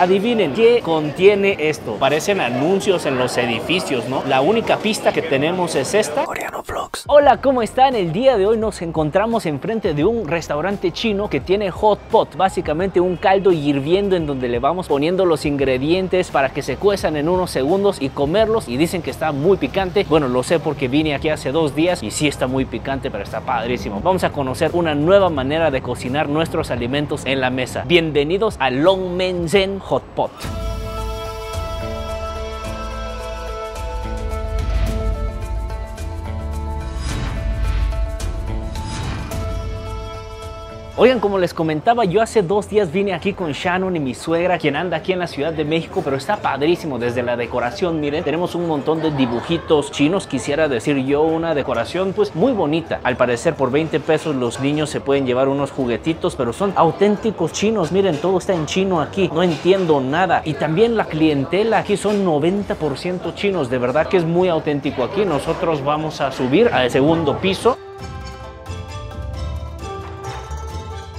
Adivinen, ¿qué contiene esto? Parecen anuncios en los edificios, ¿no? La única pista que tenemos es esta. Coreano Vlogs. Hola, ¿cómo están? El día de hoy nos encontramos enfrente de un restaurante chino que tiene hot pot, básicamente un caldo hirviendo en donde le vamos poniendo los ingredientes para que se cuezan en unos segundos y comerlos y dicen que está muy picante. Bueno, lo sé porque vine aquí hace dos días y sí está muy picante, pero está padrísimo. Vamos a conocer una nueva manera de cocinar nuestros alimentos en la mesa. Bienvenidos a Long Men Zen Hot Pot. Oigan, como les comentaba, yo hace dos días vine aquí con Shannon y mi suegra, quien anda aquí en la Ciudad de México, pero está padrísimo desde la decoración. Miren, tenemos un montón de dibujitos chinos, quisiera decir yo, una decoración pues muy bonita. Al parecer por 20 pesos los niños se pueden llevar unos juguetitos, pero son auténticos chinos. Miren, todo está en chino aquí, no entiendo nada. Y también la clientela aquí son 90% chinos, de verdad que es muy auténtico aquí. Nosotros vamos a subir al segundo piso.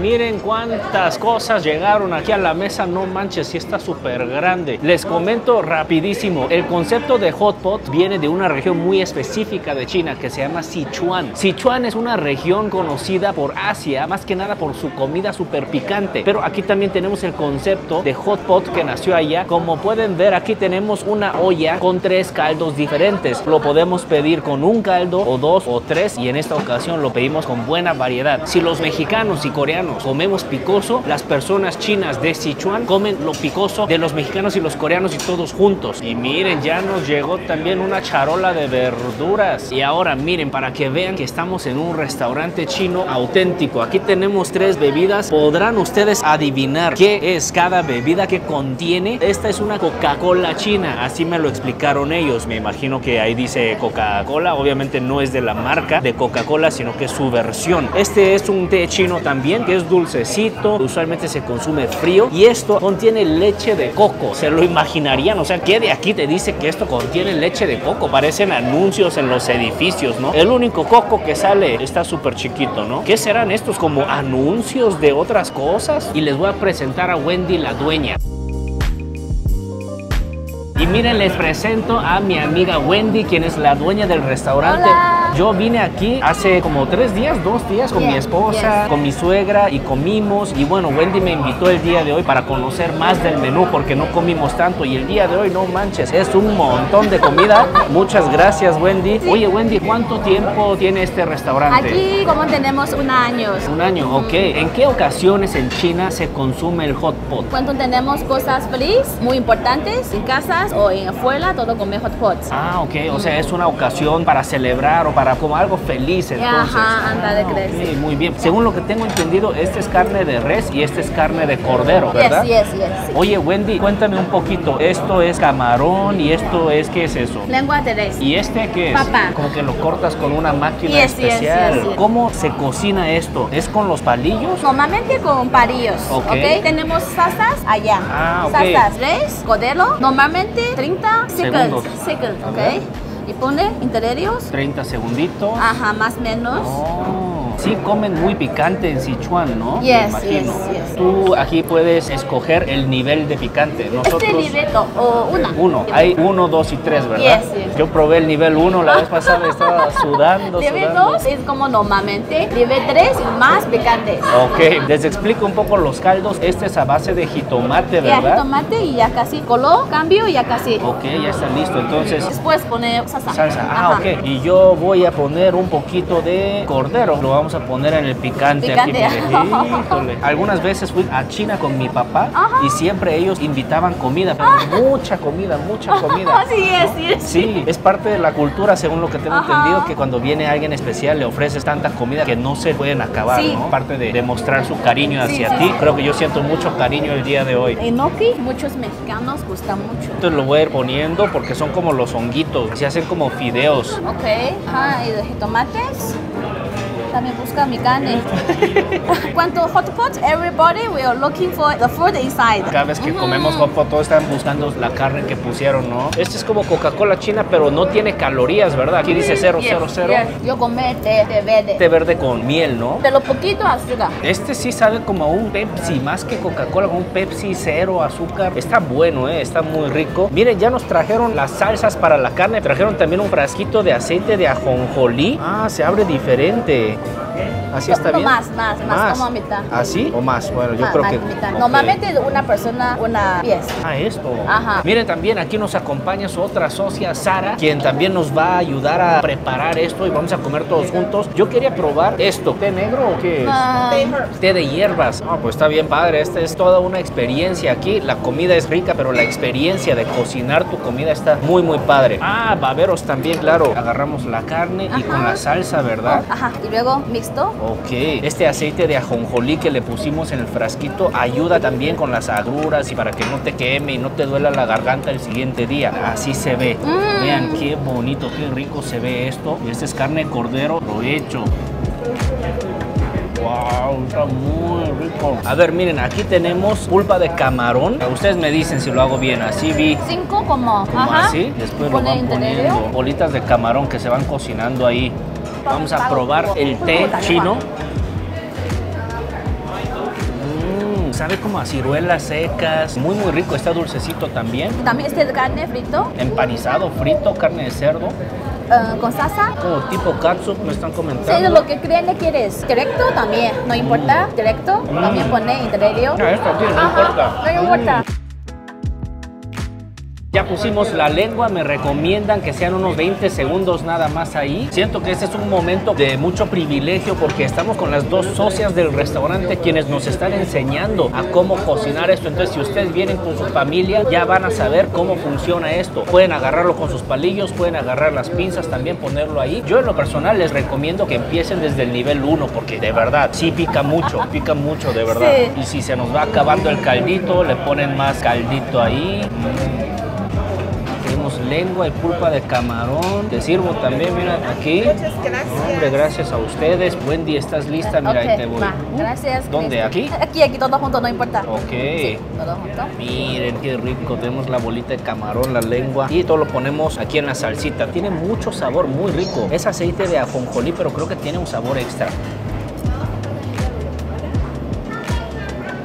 Miren cuántas cosas llegaron aquí a la mesa, no manches, sí está súper grande. Les comento rapidísimo, el concepto de hot pot viene de una región muy específica de China que se llama Sichuan. Sichuan es una región conocida por Asia, más que nada por su comida súper picante. Pero aquí también tenemos el concepto de hot pot que nació allá. Como pueden ver, aquí tenemos una olla con tres caldos diferentes. Lo podemos pedir con un caldo o dos o tres y en esta ocasión lo pedimos con buena variedad. Si los mexicanos y coreanos comemos picoso, las personas chinas de Sichuan comen lo picoso de los mexicanos y los coreanos y todos juntos. Y miren, ya nos llegó también una charola de verduras. Y ahora miren, para que vean que estamos en un restaurante chino auténtico. Aquí tenemos tres bebidas. Podrán ustedes adivinar qué es cada bebida que contiene. Esta es una Coca-Cola china, así me lo explicaron ellos. Me imagino que ahí dice Coca-Cola. Obviamente no es de la marca de Coca-Cola, sino que es su versión. Este es un té chino también, es dulcecito, usualmente se consume frío y esto contiene leche de coco. Se lo imaginarían, o sea, ¿qué de aquí te dice que esto contiene leche de coco? Parecen anuncios en los edificios, ¿no? El único coco que sale está súper chiquito, ¿no? ¿Qué serán estos como anuncios de otras cosas? Y les voy a presentar a Wendy, la dueña. Y miren, les presento a mi amiga Wendy, quien es la dueña del restaurante. Hola. Yo vine aquí hace como tres días, dos días con mi esposa, yes. con mi suegra y comimos. Y bueno, Wendy me invitó el día de hoy para conocer más del menú porque no comimos tanto. Y el día de hoy, no manches, es un montón de comida. Muchas gracias, Wendy. Oye, Wendy, ¿cuánto tiempo tiene este restaurante? Aquí como tenemos un año. Un año, ok. ¿En qué ocasiones en China se consume el hot pot? Cuando tenemos cosas felices, muy importantes, en casas o en afuera, todo come hot pots. Ah, ok, o sea, es una ocasión para celebrar o para como algo feliz entonces. Ajá, anda de Ah, crees. ok, muy bien. Según lo que tengo entendido, este es carne de res y este es carne de cordero, ¿verdad? Yes, yes, yes. sí. Oye, Wendy, cuéntame un poquito. Esto es camarón y esto es, ¿qué es eso? Lengua de res. ¿Y este qué es? Papa. Como que lo cortas con una máquina especial. ¿Cómo se cocina esto? ¿Es con los palillos? Normalmente con parillos, Ok. ok. Tenemos salsas allá. Ah, ok. Salsas res, cordero, normalmente 30 Segundos. seconds. seconds, ok. Y pone interiores. 30 segunditos. Ajá, más menos. Oh, Sí, comen muy picante en Sichuan, ¿no? Me Yes, imagino. yes, yes. Tú aquí puedes escoger el nivel de picante. Nosotros. Este nivel o una. Uno, hay uno, dos y tres, ¿verdad? Yo probé el nivel uno la vez pasada, estaba sudando, Nivel sudando. 2 es como normalmente. Nivel 3 es más picante. Ok, les explico un poco los caldos. Este es a base de jitomate, ¿verdad? tomate y ya casi color, cambio y ya casi. Ok, ya está listo. Entonces, Después pone salsa. salsa. Ah, Ajá. ok. Y yo voy a poner un poquito de cordero. Lo vamos a poner en el picante. aquí, Picante. Híjole. Algunas veces fui a China con mi papá Ajá. y siempre ellos invitaban comida, pero mucha comida, mucha comida. Así es, sí es. Sí, es parte de la cultura, según lo que tengo Ajá. entendido, que cuando viene alguien especial le ofreces tanta comida que no se pueden acabar, Sí. ¿no? Parte de demostrar su cariño hacia sí, ti. sí. Creo que yo siento mucho cariño el día de hoy. Enoki, muchos mexicanos gustan mucho. Entonces lo voy a ir poniendo porque son como los honguitos, se hacen como fideos. Ok, ajá, y de jitomates. También busca mi carne. Cuanto hot pot, everybody we are looking for the food inside. Cada vez que comemos hot pot, todos están buscando la carne que pusieron, ¿no? Este es como Coca-Cola china, pero no tiene calorías, ¿verdad? Aquí dice 000. Yes, yes. Yo comer té de verde. Té verde con miel, ¿no? De lo poquito azúcar. Este sí sabe como a un Pepsi, más que Coca-Cola, como un Pepsi cero azúcar. Está bueno, ¿eh? está muy rico. Miren, ya nos trajeron las salsas para la carne. Trajeron también un frasquito de aceite de ajonjolí. Ah, se abre diferente. again. Así está No, bien. más, más, más, como a mitad. ¿Así o más? Bueno, yo Más, creo más que... mitad. Normalmente una persona, una pieza. Ah, esto. Ajá. Miren, también aquí nos acompaña su otra socia, Sara, quien también nos va a ayudar a preparar esto y vamos a comer todos juntos. Yo quería probar esto. ¿Té negro o qué es? Ah, Té de hierbas. Ah, pues está bien padre. Esta es toda una experiencia aquí. La comida es rica, pero la experiencia de cocinar tu comida está muy, muy padre. Ah, baberos también, claro. Agarramos la carne y con la salsa, ¿verdad? Ajá. Y luego mixto. Ok, este aceite de ajonjolí que le pusimos en el frasquito ayuda también con las agruras y para que no te queme y no te duela la garganta el siguiente día. Así se ve. Mm. Vean qué bonito, qué rico se ve esto. Y este es carne de cordero, lo hecho. Wow, está muy rico. A ver, miren, aquí tenemos pulpa de camarón. Ustedes me dicen si lo hago bien. Así vi Cinco como. como Ajá. así, después lo van poniendo. Bolitas de camarón que se van cocinando ahí. Vamos a probar el té chino. Mm, sabe como a ciruelas secas. Muy, muy rico. Está dulcecito también. También este carne frito Empanizado, frito, carne de cerdo. eh, con salsa. Como tipo katsup me están Sí, comentando. lo que creen que quieres. Directo también, no importa. Directo, también pone intermedio. Ah, esto no importa. No importa. Ya pusimos la lengua, me recomiendan que sean unos 20 segundos nada más ahí. Siento que este es un momento de mucho privilegio porque estamos con las dos socias del restaurante quienes nos están enseñando a cómo cocinar esto. Entonces, si ustedes vienen con su familia, ya van a saber cómo funciona esto. Pueden agarrarlo con sus palillos, pueden agarrar las pinzas, también ponerlo ahí. Yo en lo personal les recomiendo que empiecen desde el nivel 1 porque de verdad sí pica mucho, pica mucho de verdad. Sí. Y si se nos va acabando el caldito, le ponen más caldito ahí. Mm. Lengua y pulpa de camarón. Te sirvo también, mira, aquí. Hombre, gracias a ustedes. Wendy, ¿estás lista? Mira, ahí te voy. va, gracias. ¿Dónde? ¿Aquí? Aquí, aquí, todo junto, no importa. Ok. Sí, todo junto. Miren qué rico, tenemos la bolita de camarón, la lengua y todo lo ponemos aquí en la salsita. Tiene mucho sabor, muy rico. Es aceite de ajonjolí, pero creo que tiene un sabor extra.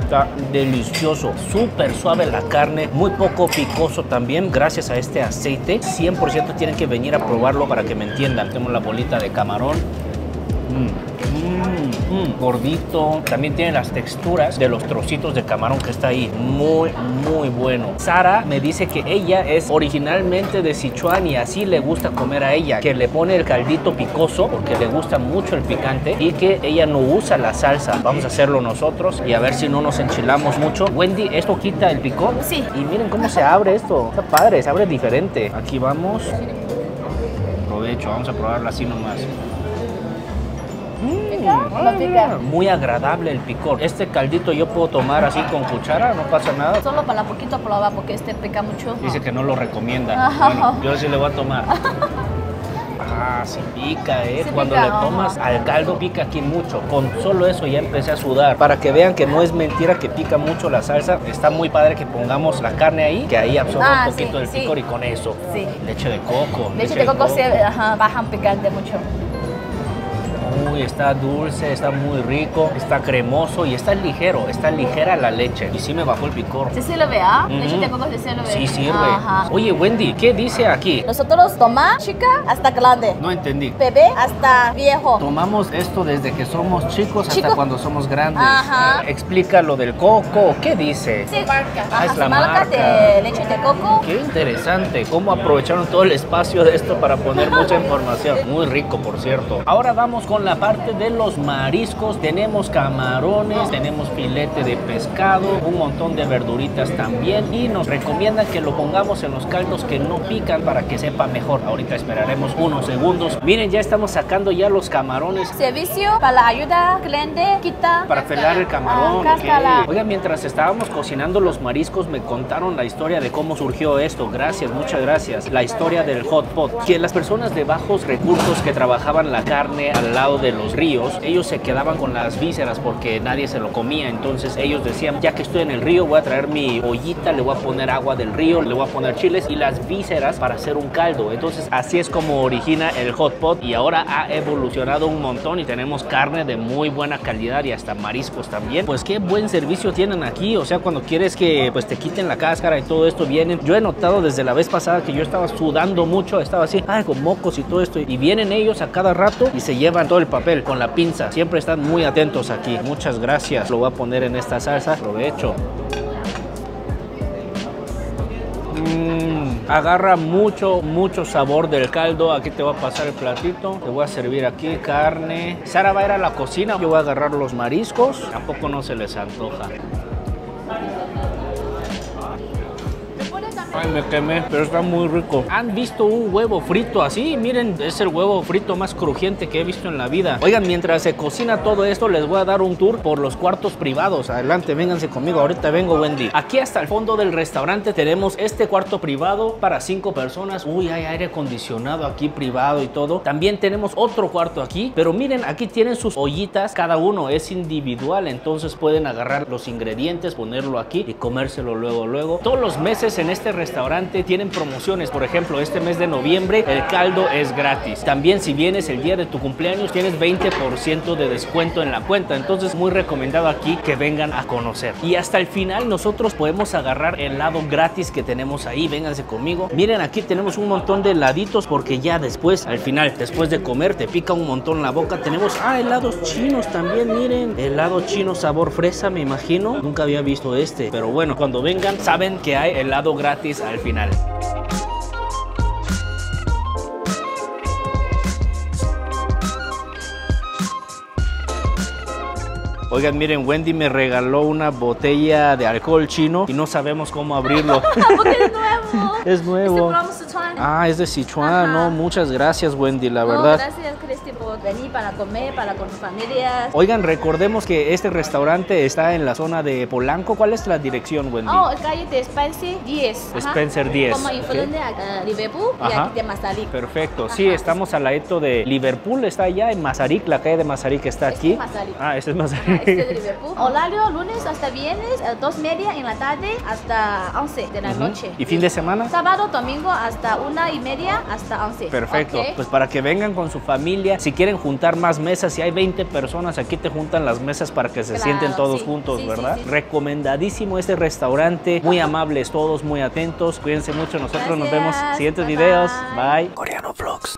Está delicioso, súper suave la carne, muy poco picoso también, gracias a este aceite. 100% tienen que venir a probarlo para que me entiendan. Tenemos la bolita de camarón. Mm. Mm, gordito. También tiene las texturas de los trocitos de camarón que está ahí. Muy, muy bueno. Sara me dice que ella es originalmente de Sichuan y así le gusta comer a ella. Que le pone el caldito picoso porque le gusta mucho el picante y que ella no usa la salsa. Vamos a hacerlo nosotros y a ver si no nos enchilamos mucho. Wendy, ¿esto quita el picor? Sí. Y miren cómo se abre esto. Está padre, se abre diferente. Aquí vamos. Provecho, vamos a probarlo así nomás. No pica. Muy agradable el picor. Este caldito yo puedo tomar así con cuchara, no pasa nada. Solo para poquito prueba porque este pica mucho. Dice que no lo recomienda. Bueno, yo sí le voy a tomar. Ah, sí pica, ¿eh? Sí Cuando pica, le tomas ajá. al caldo pica aquí mucho. Con solo eso ya empecé a sudar. Para que vean que no es mentira que pica mucho la salsa, está muy padre que pongamos la carne ahí, que ahí absorba Ah, un poquito sí, del sí. picor y con eso. Sí. Leche de coco. Leche de coco se ajá, bajan picante mucho. Está dulce, está muy rico, está cremoso y está ligero, está ligera la leche. Y sí me bajó el picor. Sí sirve, ¿ah? Ujú. Leche de coco sí sirve. Sí sirve. Ajá. Oye, Wendy, ¿qué dice aquí? Nosotros toma chica hasta grande. No entendí. Bebé hasta viejo. Tomamos esto desde que somos chicos hasta Chico. cuando somos grandes. Ajá. Explica lo del coco. ¿Qué dice? Sí. Ah, es la marca marca. de leche de coco. Qué interesante. Cómo aprovecharon todo el espacio de esto para poner mucha información. Muy rico, por cierto. Ahora vamos con la parte de los mariscos. Tenemos camarones, tenemos filete de pescado, un montón de verduritas también. Y nos recomiendan que lo pongamos en los caldos que no pican para que sepa mejor. Ahorita esperaremos unos segundos. Miren, ya estamos sacando ya los camarones. Servicio para la ayuda cliente, quita. Para pelar el camarón. Ah, ok. cáscara. Oigan, mientras estábamos cocinando los mariscos, me contaron la historia de cómo surgió esto. Gracias, muchas gracias. La historia del hot pot. Que las personas de bajos recursos que trabajaban la carne al lado de los ríos, ellos se quedaban con las vísceras porque nadie se lo comía. Entonces ellos decían, ya que estoy en el río, voy a traer mi ollita, le voy a poner agua del río, le voy a poner chiles y las vísceras para hacer un caldo. Entonces así es como origina el hot pot y ahora ha evolucionado un montón y tenemos carne de muy buena calidad y hasta mariscos también. Pues qué buen servicio tienen aquí. O sea, cuando quieres que pues te quiten la cáscara y todo esto vienen. Yo he notado desde la vez pasada que yo estaba sudando mucho, estaba así, ay, con mocos y todo esto. Y vienen ellos a cada rato y se llevan todo el papel con la pinza. Siempre están muy atentos aquí. Muchas gracias. Lo voy a poner en esta salsa. Aprovecho. Mmm, agarra mucho, mucho sabor del caldo. Aquí te voy a pasar el platito. Te voy a servir aquí carne. Sara va a ir a la cocina. Yo voy a agarrar los mariscos. Tampoco no se les antoja. Ay, me quemé, pero está muy rico. ¿Han visto un huevo frito así? Miren, es el huevo frito más crujiente que he visto en la vida. Oigan, mientras se cocina todo esto, les voy a dar un tour por los cuartos privados. Adelante, vénganse conmigo. Ahorita vengo, Wendy. Aquí hasta el fondo del restaurante tenemos este cuarto privado para cinco personas. Uy, hay aire acondicionado aquí privado y todo. También tenemos otro cuarto aquí. Pero miren, aquí tienen sus ollitas. Cada uno es individual, entonces pueden agarrar los ingredientes, ponerlo aquí y comérselo luego, luego. Todos los meses en este restaurante tienen promociones. Por ejemplo, este mes de noviembre el caldo es gratis. También si vienes el día de tu cumpleaños tienes 20% de descuento en la cuenta. Entonces muy recomendado aquí que vengan a conocer. Y hasta el final nosotros podemos agarrar el helado gratis que tenemos ahí. Vénganse conmigo. Miren aquí tenemos un montón de heladitos porque ya después, al final, después de comer, te pica un montón la boca. Tenemos, ah, helados chinos también, miren. Helado chino sabor fresa, me imagino. Nunca había visto este. Pero bueno, cuando vengan saben que hay helado gratis al final. Oigan, miren, Wendy me regaló una botella de alcohol chino y no sabemos cómo abrirlo. Porque es nuevo. es nuevo. Es de Sichuan. Ah, es de Sichuan, Ajá. no, muchas gracias Wendy, la No, verdad. gracias, Venir para comer, para con tu familia. Oigan, recordemos que este restaurante está en la zona de Polanco. ¿Cuál es la dirección, Wendy? Oh, calle de Spencer 10. Ajá. Spencer 10, Como ok. influente a Liverpool y aquí de Mazarik. Perfecto, sí, estamos al ladito de Liverpool, está allá en Mazarik, la calle de Mazarik está Este aquí. es Mazarik. Ah, este es Ah, Mazarik. este de Liverpool. Horario lunes hasta viernes, dos media en la tarde hasta 11 de la noche. ¿Y fin de semana? Sábado, domingo hasta una y media hasta 11. Perfecto, pues para que vengan con su familia, si quieren juntar más mesas, si hay 20 personas, aquí te juntan las mesas para que se Claro, sienten todos sí, juntos, sí, ¿verdad? sí. Recomendadísimo este restaurante, muy amables todos, muy atentos, cuídense mucho, nosotros nos vemos en siguientes bye, videos, bye. bye. Coreano Vlogs.